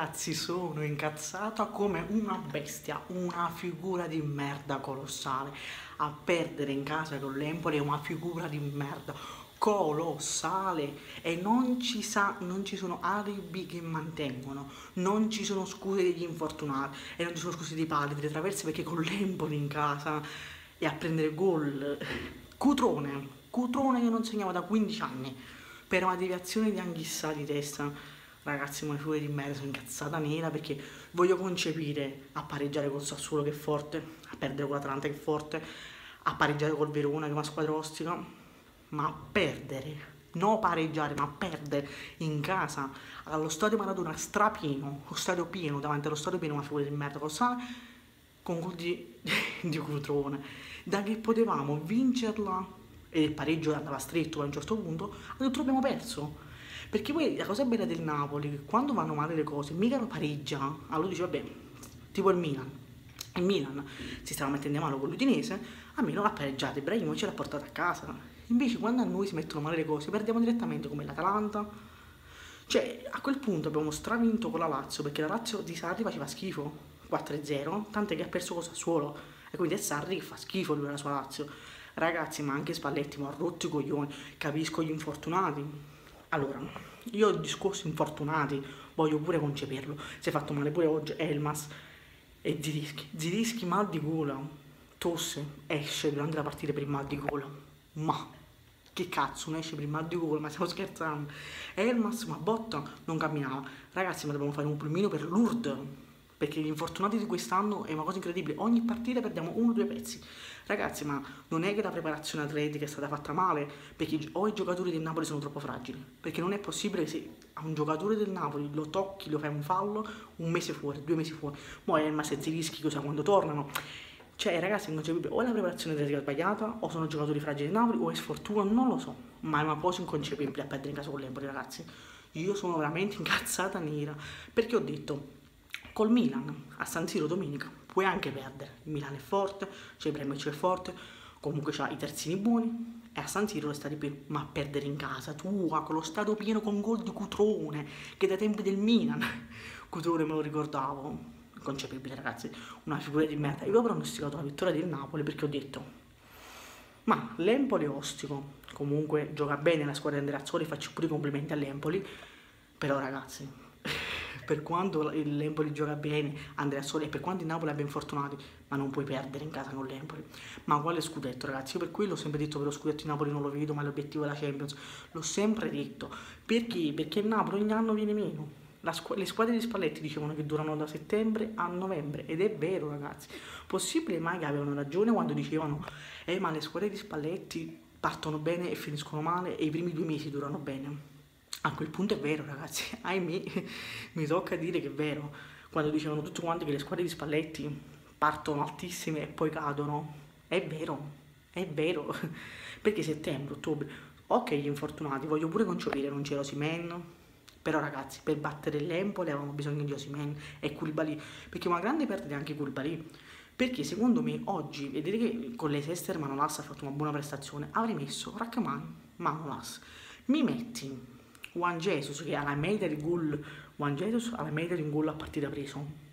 Ragazzi, sono incazzata come una bestia, una figura di merda colossale. A perdere in casa con l'Empoli è una figura di merda colossale e non ci, sa, non ci sono alibi che mantengono, non ci sono scuse degli infortunati e non ci sono scuse dei pali, delle traverse perché con l'Empoli in casa e a prendere gol. Cutrone, Cutrone che non segnava da 15 anni per una deviazione di anghissà di testa ragazzi come figure di merda sono incazzata nera perché voglio concepire a pareggiare col Sassuolo che è forte a perdere con l'Atalanta che è forte a pareggiare col Verona che è una squadra ostica ma a perdere non pareggiare ma perdere in casa allo stadio Maradona strapieno lo stadio pieno davanti allo stadio pieno una figura di merda colossale con gol di, di Cutrone. Da che potevamo vincerla e il pareggio andava stretto a un certo punto addirittura abbiamo perso perché poi la cosa bella del Napoli, quando vanno male le cose, mica lo pareggia. Allora dice, vabbè, tipo il Milan. Il Milan si stava mettendo male con l'Udinese, a non l'ha pareggiato, Ibrahimovic l'ha portato a casa. Invece quando a noi si mettono male le cose, perdiamo direttamente come l'Atalanta. Cioè, a quel punto abbiamo stravinto con la Lazio, perché la Lazio di Sarri faceva schifo, 4-0, tant'è che ha perso con Sassuolo. E quindi è Sarri che fa schifo lui la sua Lazio. Ragazzi, ma anche Spalletti mi ha rotto i coglioni, capisco gli infortunati, allora, io ho discorsi infortunati, voglio pure concepirlo. Si è fatto male pure oggi Elmas e Zirischi. Zirischi mal di gola, tosse, esce durante la partita per il mal di gola. Ma che cazzo, non esce per il mal di gola, ma stiamo scherzando. Elmas, ma botta, non camminava. Ragazzi, ma dobbiamo fare un pulmino per Lourdes perché gli infortunati di quest'anno è una cosa incredibile, ogni partita perdiamo uno o due pezzi. Ragazzi, ma non è che la preparazione atletica è stata fatta male, perché o i giocatori del Napoli sono troppo fragili, perché non è possibile se a un giocatore del Napoli lo tocchi, lo fai un fallo, un mese fuori, due mesi fuori, poi è Mas e Zilischi, cosa quando tornano. Cioè, ragazzi, è inconcepibile, o è la preparazione atletica sbagliata, o sono giocatori fragili del Napoli, o è sfortuna, non lo so, ma è una cosa inconcepibile a perdere in casa con l'Empoli, ragazzi. Io sono veramente incazzata nera, perché ho detto Col Milan a San Siro domenica puoi anche perdere. Il Milan è forte, c'è Ibrahimovic è forte, comunque c'ha i terzini buoni e a San Siro lo stadio pieno. Ma perdere in casa tua con lo stadio pieno con gol di Cutrone che dai tempi del Milan, Cutrone me lo ricordavo, inconcepibile ragazzi, una figura di merda. Io ho pronosticato la vittoria del Napoli perché ho detto ma l'Empoli è ostico, comunque gioca bene la squadra di Andrea faccio pure i complimenti all'Empoli, però ragazzi per quanto l'Empoli gioca bene, Andrea Soli, e per quanto il Napoli abbia infortunati, ma non puoi perdere in casa con l'Empoli. Ma quale scudetto, ragazzi? Io per quello ho sempre detto che lo scudetto di Napoli non lo vedo, ma l'obiettivo è la Champions. L'ho sempre detto. Perché? Perché il Napoli ogni anno viene meno. Squ le squadre di Spalletti dicevano che durano da settembre a novembre ed è vero ragazzi possibile mai che avevano ragione quando dicevano eh ma le squadre di Spalletti partono bene e finiscono male e i primi due mesi durano bene a quel punto è vero, ragazzi, ahimè, mi tocca dire che è vero. Quando dicevano tutti quanti che le squadre di Spalletti partono altissime e poi cadono, è vero, è vero. Perché settembre, ottobre, ok gli infortunati, voglio pure concepire, non c'era Osimen, però ragazzi, per battere l'Empoli avevamo bisogno di Osimen e Koulibaly, perché una grande perdita anche Koulibaly. Perché secondo me oggi, vedete che con le Sester Manolas ha fatto una buona prestazione, avrei messo Raccaman, Manolas. Mi metti Juan Jesus che alla media di gol Juan Jesus alla media di un gol a partita preso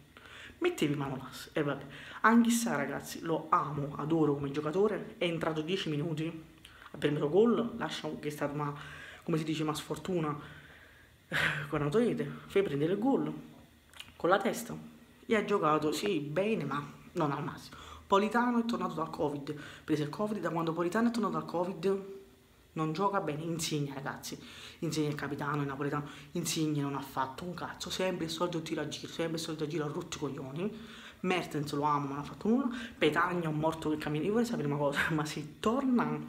mettevi Manolas e vabbè. Anchissà ragazzi lo amo adoro come giocatore è entrato 10 minuti ha preso gol lascia che è stata una come si dice una sfortuna. Con Autoete fai prendere il gol con la testa. E ha giocato sì bene ma non al massimo. Politano è tornato dal covid. Prese il covid da quando Politano è tornato dal covid non gioca bene, Insigne ragazzi, Insigne il capitano, il napoletano, Insigne non ha fatto un cazzo, sempre il solito tiro a giro, sempre il solito giro a rotti coglioni, Mertens lo amo ma non ha fatto nulla, Petagna è un morto che cammina, io vorrei sapere una cosa, ma se torna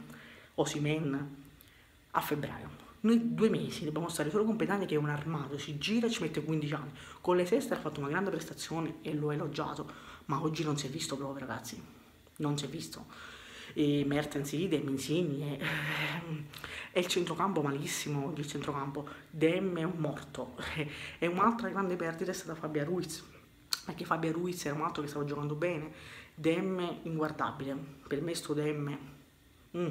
Osimen a febbraio, noi due mesi dobbiamo stare solo con Petagna che è un armato, si gira e ci mette 15 anni, con le seste ha fatto una grande prestazione e l'ho elogiato, ma oggi non si è visto proprio ragazzi, non si è visto e Mertens idem, Insigne e il centrocampo malissimo il centrocampo Dem è un morto e un'altra grande perdita è stata Fabia Ruiz perché Fabia Ruiz era un altro che stava giocando bene Dem inguardabile per me sto Dem mm.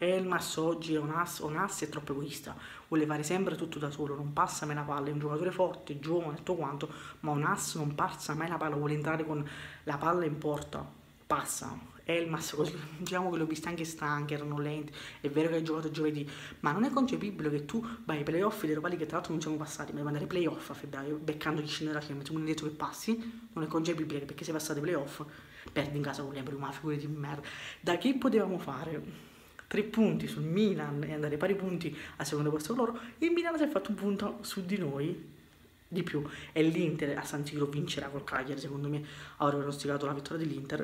Elmas oggi è un ass, un ass è troppo egoista, vuole fare sempre tutto da solo, non passa mai la palla, è un giocatore forte, giovane, tutto quanto, ma un ass non passa mai la palla, vuole entrare con la palla in porta, passa. Elmas, così, diciamo che l'ho visto anche stanchi, erano lenti, è vero che hai giocato giovedì, ma non è concepibile che tu vai ai playoff dei Europa che tra l'altro non siamo passati, ma devi andare ai playoff a febbraio, beccando chi scende dalla Champions, quindi detto che passi, non è concepibile perché sei passato ai playoff, perdi in casa con l'Empoli, ma figure di merda. Da che potevamo fare? tre punti sul Milan e andare pari punti al secondo posto loro, il Milan si è fatto un punto su di noi di più. E l'Inter a San Siro vincerà col Cagliari secondo me. Avrei pronosticato la vittoria dell'Inter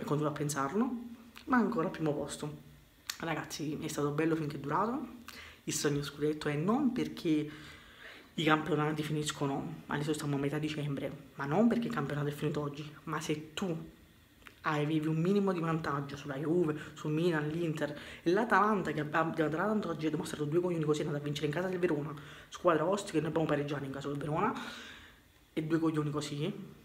e continuo a pensarlo ma ancora al primo posto. Ragazzi è stato bello finché è durato. Il sogno scudetto e non perché i campionati finiscono adesso stiamo a metà dicembre ma non perché il campionato è finito oggi ma se tu avevi un minimo di vantaggio sulla Juve, sul Milan, l'Inter e l'Atalanta che l'Atalanta oggi ha dimostrato due coglioni così è andata a vincere in casa del Verona squadra ostica che noi abbiamo pareggiato in casa del Verona e due coglioni così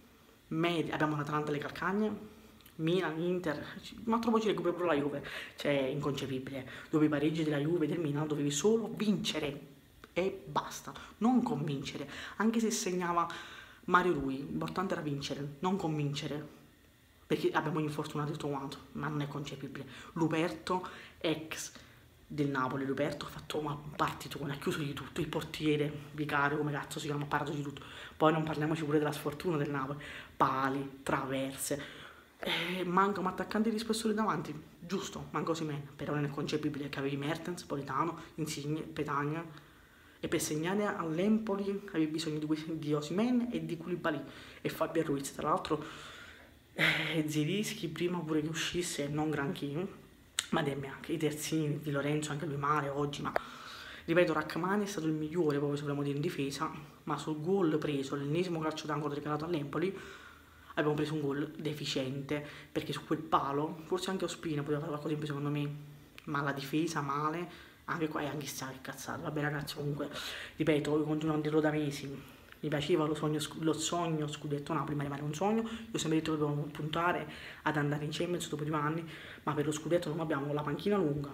Media, abbiamo l'Atalanta alle calcagne Milan, Inter, ma troppo ci recupero la Juve cioè inconcepibile. Dove i pareggi della Juve e del Milan dovevi solo vincere e basta non convincere. Anche se segnava Mario Rui l'importante era vincere non convincere perché abbiamo infortunato tutto quanto, ma non è concepibile. Luperto, ex del Napoli, Luperto ha fatto una partitona, ha chiuso di tutto, il portiere, vicario, come cazzo si chiama, ha parlato di tutto. Poi non parliamoci pure della sfortuna del Napoli, pali, traverse. Eh, manca un attaccante di spessore davanti, giusto, manco Simen, però non è concepibile che avevi Mertens, Politano, Insigne, Petagna e per segnare all'Empoli avevi bisogno di, di Osimen e di Koulibaly e Fabio Ruiz, tra l'altro eh, Zirischi prima pure che uscisse non granché ma demmi anche i terzini di Lorenzo anche lui male oggi ma ripeto Rachmani è stato il migliore proprio se vogliamo dire in difesa ma sul gol preso l'ennesimo calcio d'angolo regalato all'Empoli abbiamo preso un gol deficiente perché su quel palo forse anche Ospina poteva fare qualcosa in più secondo me ma la difesa male anche qua è anche sta che cazzato vabbè ragazzi comunque ripeto continuo a dirlo da mesi mi piaceva lo sogno, lo sogno scudetto Napoli, ma rimane un sogno. Io ho sempre detto che dobbiamo puntare ad andare in Champions dopo due anni, ma per lo scudetto non abbiamo la panchina lunga.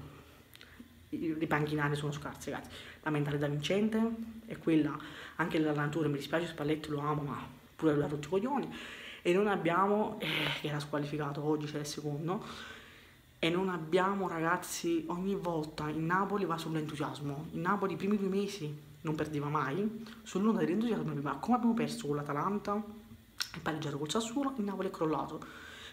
I panchinari sono scarsi, ragazzi. La mentalità vincente è quella, anche l'allenatore, mi dispiace Spalletti, lo amo, ma pure lui ha rotto i coglioni. E non abbiamo, eh, che era squalificato oggi, c'è il secondo, e non abbiamo ragazzi ogni volta il Napoli va sull'entusiasmo il Napoli i primi due mesi non perdeva mai, sull'onda dell'entusiasmo ma come abbiamo perso con l'Atalanta? E pareggiato col Sassuolo, il Napoli è crollato,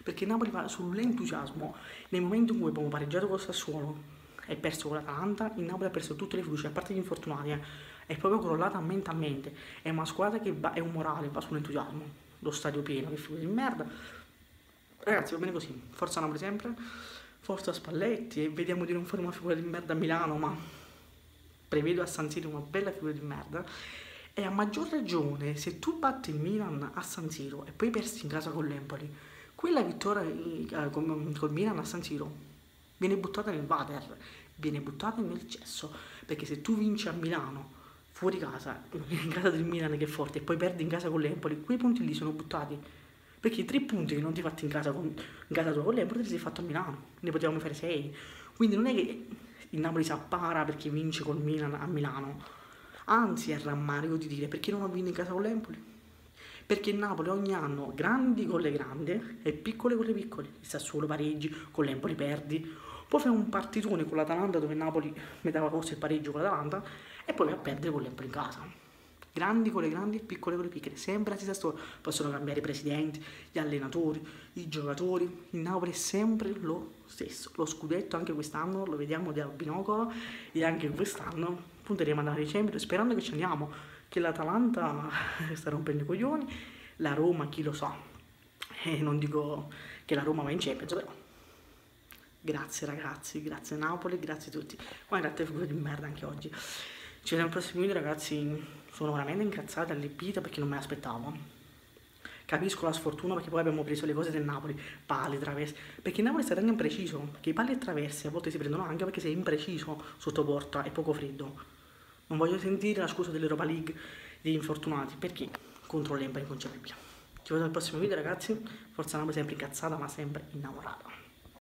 perché il Napoli va sull'entusiasmo, nel momento in cui abbiamo pareggiato col Sassuolo e perso con l'Atalanta, il Napoli ha perso tutte le fiducie, a parte gli infortunati, eh, è proprio crollata mentalmente, è una squadra che va, è un morale, va sull'entusiasmo, lo stadio pieno, che figura di merda, ragazzi va bene così, forza Napoli sempre, forza Spalletti e vediamo di non fare una figura di merda a Milano, ma prevedo a San Siro una bella figura di merda e a maggior ragione se tu batti il Milan a San Siro e poi persi in casa con l'Empoli quella vittoria eh, con, col Milan a San Siro viene buttata nel water viene buttata nel cesso perché se tu vinci a Milano fuori casa in casa del Milan che è forte e poi perdi in casa con l'Empoli quei punti lì sono buttati. Perché i tre punti che non ti fatti in casa con, in casa tua con l'Empoli ti sei fatto a Milano ne potevamo fare sei. Quindi non è che il Napoli si appara perché vince col Milan a Milano. Anzi, è rammarico di dire perché non ha vinto in casa con l'Empoli. Perché il Napoli ogni anno grandi con le grandi e piccole con le piccole. Il Sassuolo pareggi, con l'Empoli perdi. Poi fai un partitone con l'Atalanta dove Napoli metteva forse il pareggio con l'Atalanta e poi vai a perdere con l'Empoli in casa grandi con le grandi e piccole con le piccole, sempre la stessa storia, possono cambiare i presidenti, gli allenatori, i giocatori, il Napoli è sempre lo stesso, lo scudetto anche quest'anno lo vediamo da binocolo e anche quest'anno punteremo ad andare Champions sperando che ci andiamo, che l'Atalanta sta rompendo i coglioni, la Roma chi lo sa, e non dico che la Roma va in Champions però. Grazie ragazzi, grazie Napoli, grazie a tutti, guardate figure di merda anche oggi. Ci vediamo al prossimo video ragazzi, sono veramente incazzata e allibita perché non me l'aspettavo. Capisco la sfortuna perché poi abbiamo preso le cose del Napoli, pali, traverse, perché il Napoli sta tanto impreciso, perché i pali e traverse a volte si prendono anche perché sei impreciso sotto porta e poco freddo. Non voglio sentire la scusa dell'Europa League degli infortunati, perché contro l'Empoli inconcepibile. Ci vediamo al prossimo video ragazzi, forza Napoli sempre incazzata ma sempre innamorata.